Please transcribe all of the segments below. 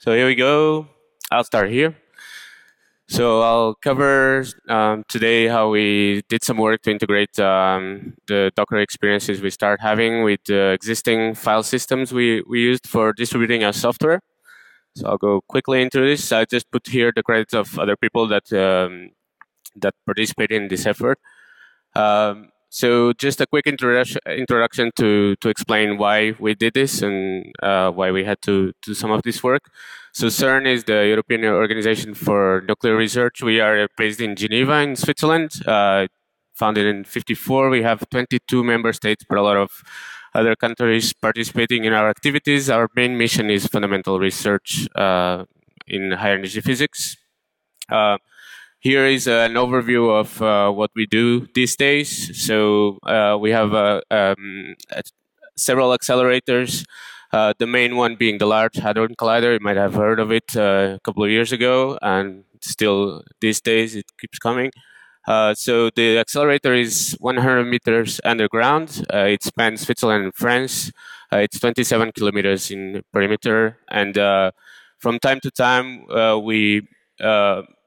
So here we go. I'll start here. So I'll cover um, today how we did some work to integrate um, the Docker experiences we start having with the existing file systems we, we used for distributing our software. So I'll go quickly into this. I just put here the credits of other people that um, that participated in this effort. Um, so just a quick introduction, introduction to, to explain why we did this and uh, why we had to do some of this work. So CERN is the European Organization for Nuclear Research. We are based in Geneva in Switzerland. Uh, founded in 54. We have 22 member states, but a lot of other countries participating in our activities. Our main mission is fundamental research uh, in high energy physics. Uh, here is an overview of uh, what we do these days. So uh, we have uh, um, several accelerators. Uh, the main one being the Large Hadron Collider. You might have heard of it uh, a couple of years ago, and still these days it keeps coming. Uh, so the accelerator is 100 meters underground. it spans Switzerland and France. it's 27 kilometers in perimeter, and from time to time we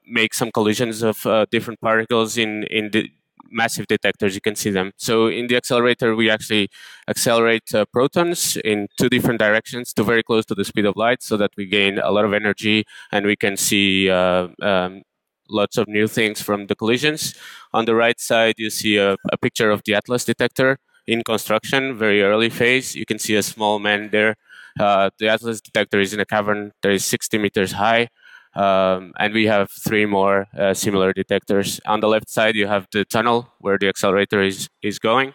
make some collisions of uh, different particles in in the massive detectors. You can see them. So in the accelerator we actually accelerate uh, protons in two different directions to very close to the speed of light so that we gain a lot of energy and we can see uh, um, lots of new things from the collisions. On the right side you see a, a picture of the atlas detector in construction very early phase. You can see a small man there. Uh, the atlas detector is in a cavern that is 60 meters high um, and we have three more uh, similar detectors. On the left side, you have the tunnel where the accelerator is, is going.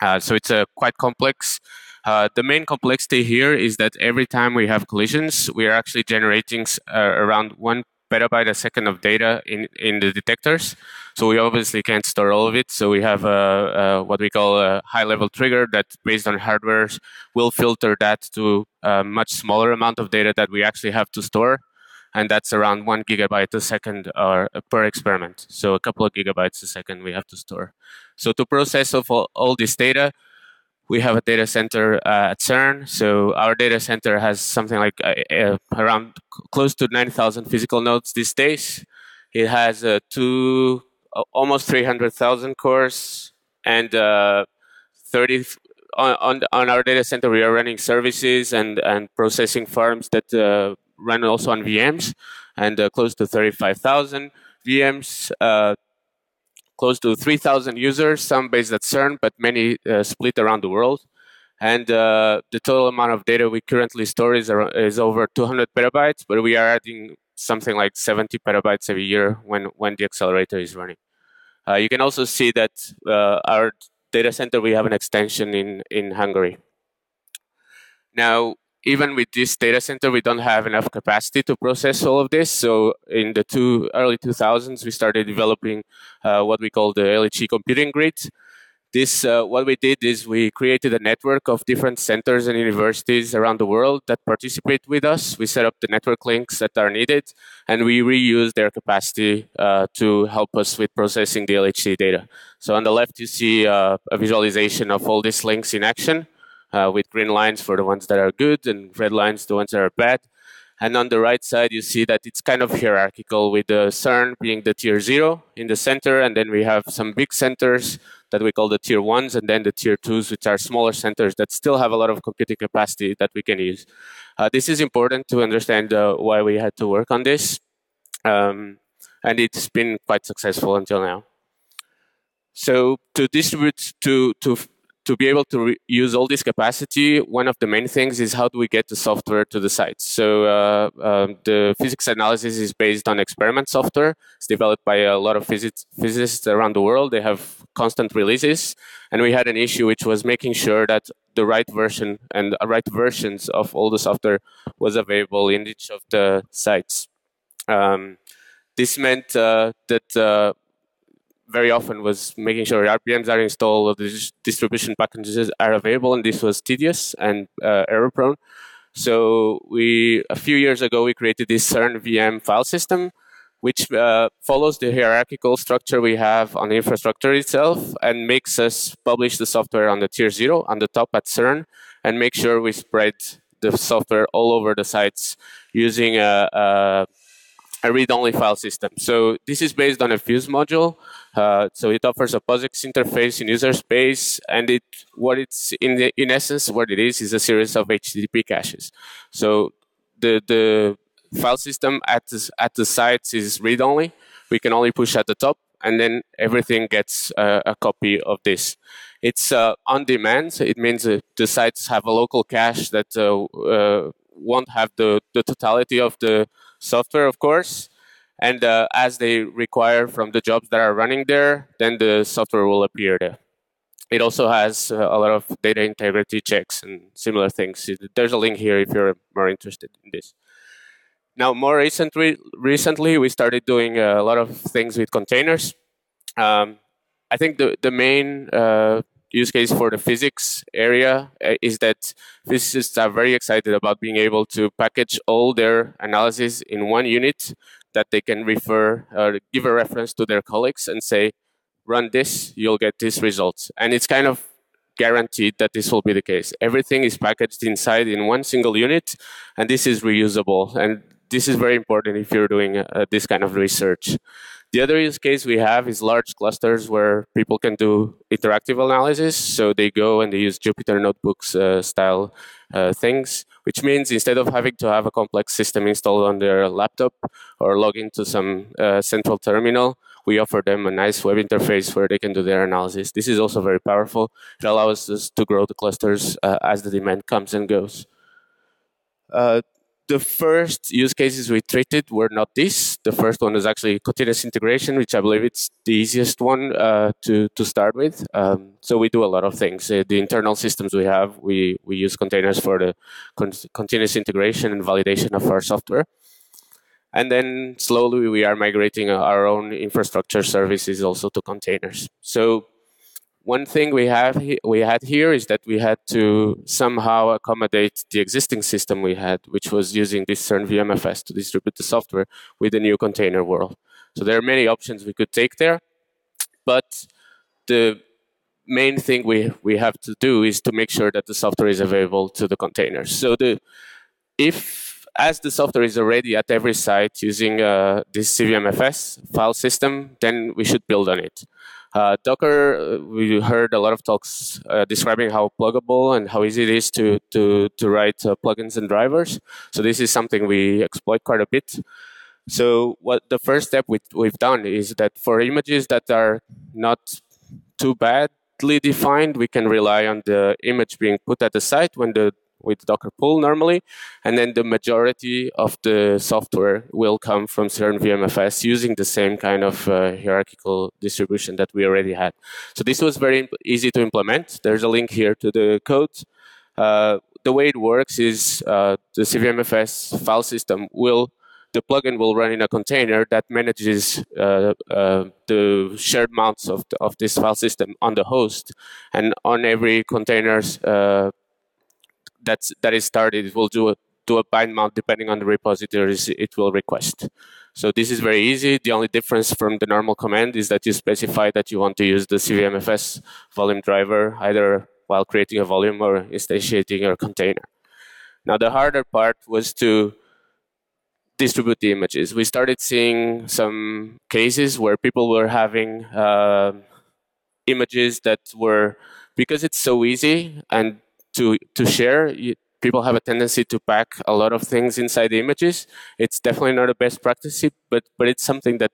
Uh, so it's uh, quite complex. Uh, the main complexity here is that every time we have collisions, we are actually generating uh, around one petabyte a second of data in, in the detectors. So we obviously can't store all of it. So we have a, a what we call a high level trigger that based on hardware will filter that to a much smaller amount of data that we actually have to store and that's around one gigabyte a second or uh, per experiment. So a couple of gigabytes a second we have to store. So to process of all, all this data, we have a data center uh, at CERN. So our data center has something like uh, uh around close to 9,000 physical nodes these days. It has uh, two, almost 300,000 cores and uh, 30 on, on, on our data center. We are running services and and processing farms that run also on VMs, and uh, close to 35,000 VMs, uh, close to 3,000 users, some based at CERN, but many uh, split around the world. And uh, the total amount of data we currently store is, is over 200 petabytes, but we are adding something like 70 petabytes every year when, when the accelerator is running. Uh, you can also see that our data center, we have an extension in, in Hungary. Now, even with this data center, we don't have enough capacity to process all of this. So in the two early 2000s, we started developing uh, what we call the LHC computing grid. This, uh, what we did is we created a network of different centers and universities around the world that participate with us. We set up the network links that are needed, and we reuse their capacity uh, to help us with processing the LHC data. So on the left, you see uh, a visualization of all these links in action uh, with green lines for the ones that are good and red lines the ones that are bad. And on the right side, you see that it's kind of hierarchical with the CERN being the tier zero in the center. And then we have some big centers that we call the tier ones, and then the tier twos, which are smaller centers that still have a lot of computing capacity that we can use. Uh, this is important to understand uh, why we had to work on this. Um, and it's been quite successful until now. So to distribute to to to be able to use all this capacity, one of the main things is how do we get the software to the site. So uh, um, the physics analysis is based on experiment software. It's developed by a lot of physicists around the world. They have constant releases, and we had an issue which was making sure that the right version and the right versions of all the software was available in each of the sites. Um, this meant uh, that uh, very often was making sure RPMs are installed, the distribution packages are available, and this was tedious and uh, error prone. So we, a few years ago, we created this CERN VM file system, which uh, follows the hierarchical structure we have on the infrastructure itself and makes us publish the software on the tier zero on the top at CERN and make sure we spread the software all over the sites using a, a, a read-only file system. So this is based on a Fuse module. Uh, so it offers a POSIX interface in user space, and it what it's in the, in essence what it is is a series of HTTP caches. So the the file system at the, at the sites is read-only. We can only push at the top, and then everything gets uh, a copy of this. It's uh, on demand. So it means the sites have a local cache that uh, uh, won't have the, the totality of the software, of course. And uh, as they require from the jobs that are running there, then the software will appear there. It also has uh, a lot of data integrity checks and similar things. There's a link here if you're more interested in this. Now, more recently, recently we started doing a lot of things with containers. Um, I think the, the main uh, use case for the physics area uh, is that physicists are very excited about being able to package all their analysis in one unit that they can refer or give a reference to their colleagues and say, run this, you'll get this results. And it's kind of guaranteed that this will be the case. Everything is packaged inside in one single unit, and this is reusable. And this is very important if you're doing uh, this kind of research. The other use case we have is large clusters where people can do interactive analysis. So they go and they use Jupyter notebooks uh, style uh, things, which means instead of having to have a complex system installed on their laptop or log into some uh, central terminal, we offer them a nice web interface where they can do their analysis. This is also very powerful. It allows us to grow the clusters uh, as the demand comes and goes. The first use cases we treated were not this. The first one was actually continuous integration, which I believe it's the easiest one uh, to, to start with. Um, so we do a lot of things. Uh, the internal systems we have, we, we use containers for the con continuous integration and validation of our software. And then slowly we are migrating our own infrastructure services also to containers. So one thing we have we had here is that we had to somehow accommodate the existing system we had, which was using this CERN VMFS to distribute the software with the new container world. So there are many options we could take there, but the main thing we we have to do is to make sure that the software is available to the containers. So the if as the software is already at every site using uh, this CVMFS file system, then we should build on it. Uh, Docker, uh, we heard a lot of talks uh, describing how pluggable and how easy it is to, to, to write uh, plugins and drivers. So this is something we exploit quite a bit. So what the first step we, we've done is that for images that are not too badly defined, we can rely on the image being put at the site when the with Docker pull normally, and then the majority of the software will come from CERN VMFS using the same kind of uh, hierarchical distribution that we already had. So this was very easy to implement. There's a link here to the code. Uh, the way it works is uh, the CVMFS file system will the plugin will run in a container that manages uh, uh, the shared mounts of, the, of this file system on the host. And on every container's uh, that's that is started, it will do a do a bind mount depending on the repositories it will request. So this is very easy. The only difference from the normal command is that you specify that you want to use the CVMFS volume driver either while creating a volume or instantiating your container. Now the harder part was to distribute the images. We started seeing some cases where people were having uh, images that were, because it's so easy and to to share. You, people have a tendency to pack a lot of things inside the images. It's definitely not a best practice, but but it's something that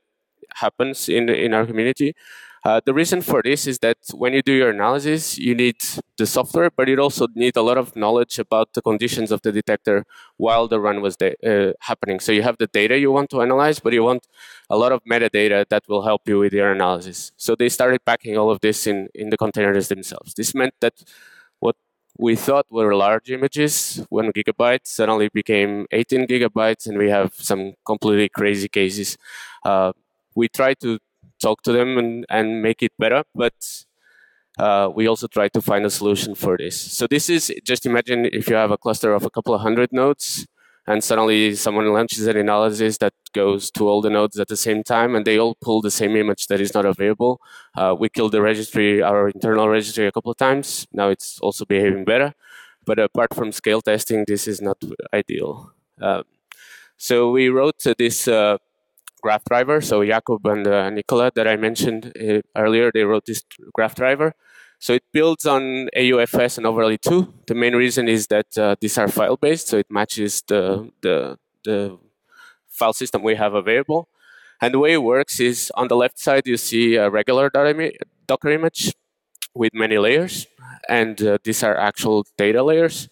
happens in in our community. Uh, the reason for this is that when you do your analysis, you need the software, but you also need a lot of knowledge about the conditions of the detector while the run was uh, happening. So you have the data you want to analyze, but you want a lot of metadata that will help you with your analysis. So they started packing all of this in, in the containers themselves. This meant that we thought were large images, one gigabyte, suddenly became 18 gigabytes, and we have some completely crazy cases. Uh, we try to talk to them and, and make it better, but uh, we also try to find a solution for this. So this is, just imagine if you have a cluster of a couple of hundred nodes, and suddenly someone launches an analysis that goes to all the nodes at the same time and they all pull the same image that is not available. Uh, we killed the registry, our internal registry a couple of times. Now it's also behaving better. but apart from scale testing, this is not ideal. Uh, so we wrote this uh, graph driver. So Jakob and uh, Nicola that I mentioned uh, earlier, they wrote this graph driver. So it builds on AUFS and Overlay 2. The main reason is that uh, these are file-based, so it matches the, the, the file system we have available. And the way it works is on the left side, you see a regular Docker image with many layers. And uh, these are actual data layers.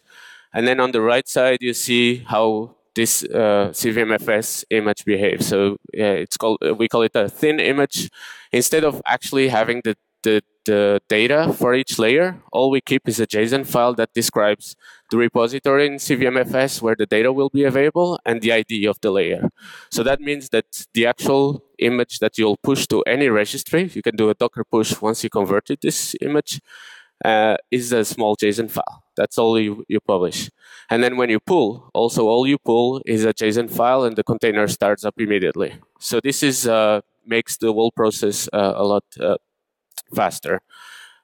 And then on the right side, you see how this uh, CVMFS image behaves. So it's called we call it a thin image. Instead of actually having the, the the data for each layer, all we keep is a JSON file that describes the repository in CVMFS where the data will be available and the ID of the layer. So that means that the actual image that you'll push to any registry, you can do a Docker push once you converted this image, uh, is a small JSON file. That's all you, you publish. And then when you pull, also all you pull is a JSON file and the container starts up immediately. So this is uh, makes the whole process uh, a lot uh, faster.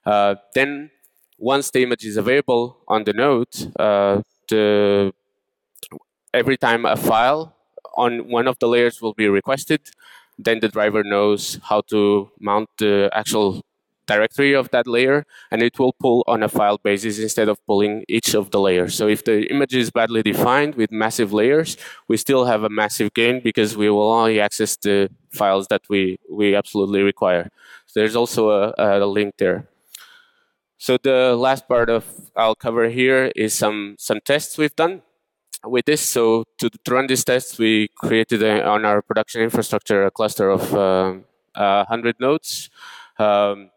Uh, then once the image is available on the node, uh, the, every time a file on one of the layers will be requested, then the driver knows how to mount the actual directory of that layer and it will pull on a file basis instead of pulling each of the layers. So if the image is badly defined with massive layers, we still have a massive gain because we will only access the files that we, we absolutely require. So there's also a, a link there. So the last part of I'll cover here is some, some tests we've done with this. So to, run these tests, we created a, on our production infrastructure a cluster of uh, 100 nodes. Um,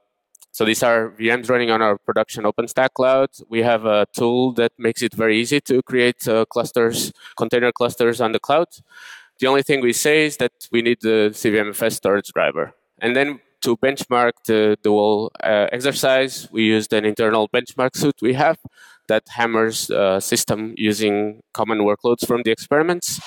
so these are VMs running on our production OpenStack cloud. We have a tool that makes it very easy to create uh, clusters, container clusters on the cloud. The only thing we say is that we need the CVMFS storage driver. And then to benchmark the, the whole uh, exercise, we used an internal benchmark suite we have that hammers uh, system using common workloads from the experiments.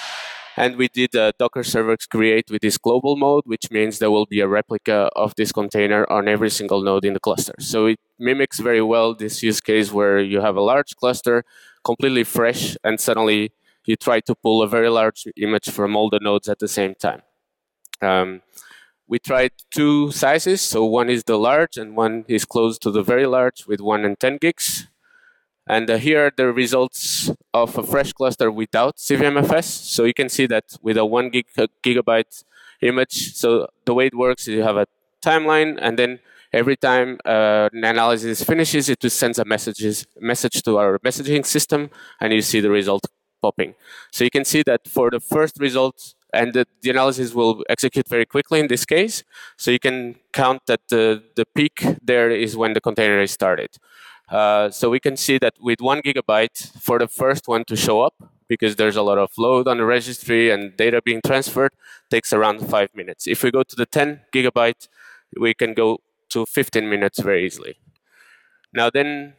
And we did a Docker service create with this global mode, which means there will be a replica of this container on every single node in the cluster. So it mimics very well this use case where you have a large cluster, completely fresh, and suddenly you try to pull a very large image from all the nodes at the same time. Um, we tried two sizes, so one is the large and one is close to the very large with 1 and 10 gigs. And uh, here are the results of a fresh cluster without CVMFS. So you can see that with a one gig, uh, gigabyte image, so the way it works is you have a timeline, and then every time uh, an analysis finishes, it just sends a messages, message to our messaging system, and you see the result popping. So you can see that for the first result, and the, the, analysis will execute very quickly in this case. So you can count that the, the peak there is when the container is started. Uh, so we can see that with one gigabyte for the first one to show up, because there's a lot of load on the registry and data being transferred, takes around five minutes. If we go to the 10 gigabyte, we can go to 15 minutes very easily. Now then,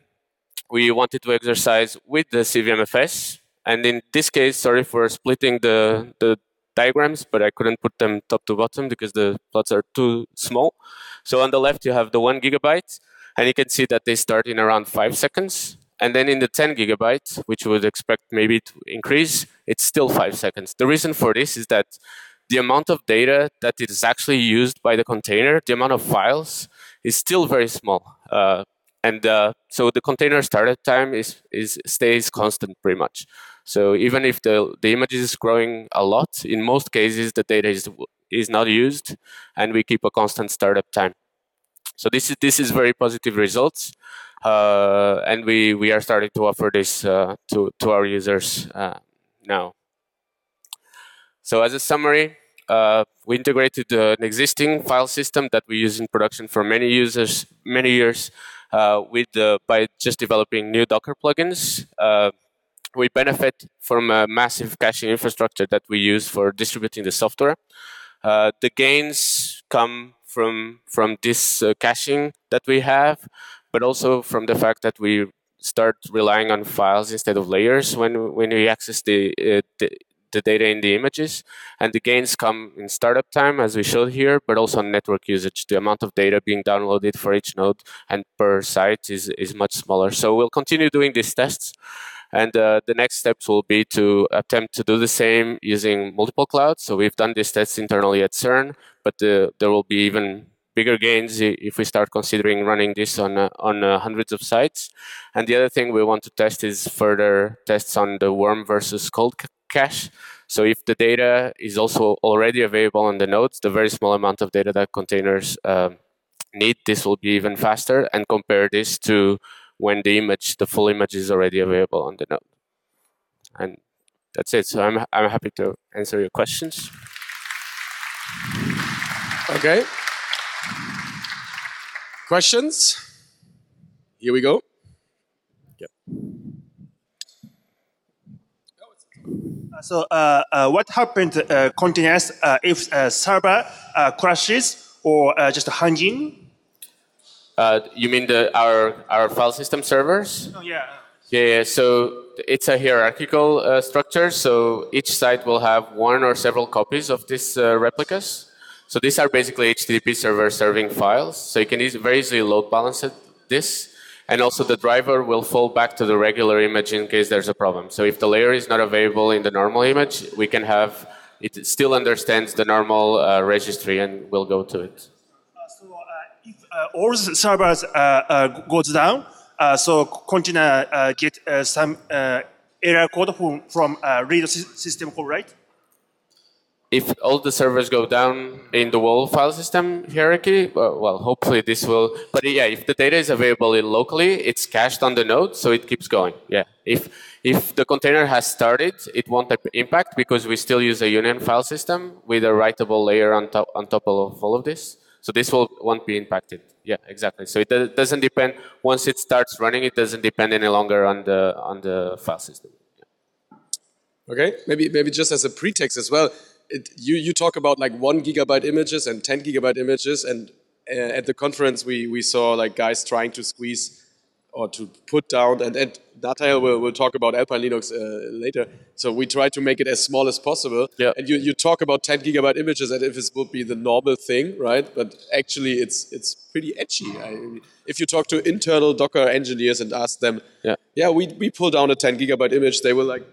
we wanted to exercise with the CVMFS, and in this case, sorry for splitting the, the diagrams, but I couldn't put them top to bottom because the plots are too small. So on the left, you have the one gigabyte, and you can see that they start in around five seconds. And then in the 10 gigabytes, which would expect maybe to increase, it's still five seconds. The reason for this is that the amount of data that is actually used by the container, the amount of files, is still very small. Uh, and uh, so the container startup time is, is stays constant pretty much. So even if the, the image is growing a lot, in most cases the data is, is not used and we keep a constant startup time. So this is this is very positive results, uh, and we we are starting to offer this uh, to to our users uh, now. So as a summary, uh, we integrated an existing file system that we use in production for many users, many years, uh, with by just developing new Docker plugins. Uh, we benefit from a massive caching infrastructure that we use for distributing the software. the gains come from from this uh, caching that we have, but also from the fact that we start relying on files instead of layers when when we access the uh, the, the data in the images. And the gains come in startup time, as we showed here, but also on network usage. The amount of data being downloaded for each node and per site is, is much smaller. So we'll continue doing these tests. And uh, the next steps will be to attempt to do the same using multiple clouds. So we've done these tests internally at CERN, but the, there will be even bigger gains if we start considering running this on uh, on uh, hundreds of sites. And the other thing we want to test is further tests on the warm versus cold cache. So if the data is also already available on the nodes, the very small amount of data that containers um, need, this will be even faster. And compare this to when the image, the full image, is already available on the node. And that's it. So I'm I'm happy to answer your questions. Okay. Questions? Here we go. Yep. So, uh, uh, what happened uh, containers uh, if a server uh, crashes or uh, just hanging? Uh, you mean the our our file system servers? Oh, yeah. Yeah, yeah. So it's a hierarchical uh, structure. So each site will have one or several copies of these uh, replicas. So these are basically HTTP servers serving files. So you can easy, very easily load balance it, this. And also the driver will fall back to the regular image in case there's a problem. So if the layer is not available in the normal image, we can have, it still understands the normal uh, registry and will go to it. Uh, so uh, if uh, Uh, all the servers uh, uh, goes down, uh, so container uh, get some error code from, from read system call, right? if all the servers go down in the whole file system hierarchy, well, hopefully this will. But yeah, if the data is available locally, it's cached on the node, so it keeps going. Yeah. If if the container has started, it won't impact because we still use a union file system with a writable layer on top on top of all of this. So this will won't be impacted. Yeah, exactly. So it doesn't depend once it starts running. It doesn't depend any longer on the on the file system. Okay, maybe maybe just as a pretext as well it, you, you talk about like one gigabyte images and 10 gigabyte images. And uh, at the conference, we, we saw like guys trying to squeeze or to put down, and, and Nathaniel will, will talk about Alpine Linux uh, later. So we try to make it as small as possible. Yeah. And you, you talk about 10 gigabyte images as if this would be the normal thing, right? But actually, it's it's pretty edgy. I, if you talk to internal Docker engineers and ask them, yeah, yeah, we, we pull down a 10 gigabyte image, they will like,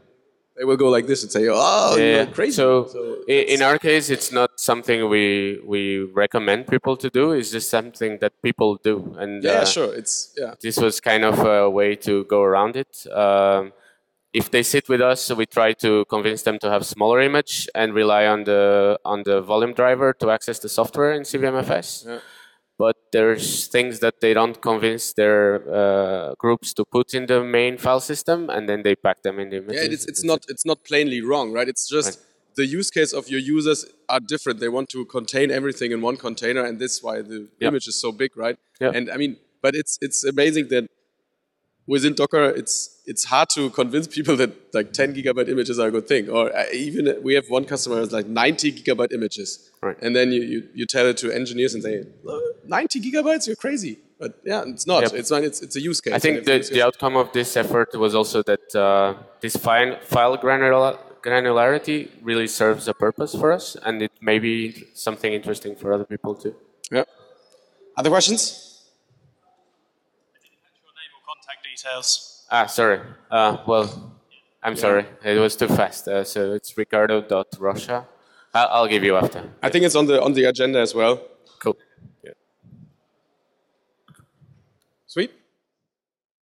they will go like this and say, "Oh, yeah. you're crazy." So, so in our case, it's not something we we recommend people to do. It's just something that people do, and yeah, uh, sure, it's yeah. This was kind of a way to go around it. Um, if they sit with us, we try to convince them to have smaller image and rely on the on the volume driver to access the software in CVMFS. Yeah but there's things that they don't convince their uh, groups to put in the main file system, and then they pack them in the images. Yeah, it's, it's not it's not plainly wrong, right? It's just right. the use case of your users are different. They want to contain everything in one container, and this is why the image is so big, right? Yep. And I mean, but it's it's amazing that within Docker, it's it's hard to convince people that like 10 gigabyte images are a good thing. Or uh, even we have one customer who's like 90 gigabyte images, right. and then you, you, you tell it to engineers and say 90 gigabytes, you're crazy. But yeah, it's not. Yep. It's not. It's, it's a use case. I think the, the outcome of this effort was also that uh, this fine file granular, granularity really serves a purpose for us, and it may be something interesting for other people too. Yeah. Other questions? details. Ah, sorry. Uh, well, I'm yeah. sorry. It was too fast. Uh, so it's ricardo.rocha. I'll, I'll give you after. I think it's on the on the agenda as well. Cool. Yeah. Sweet.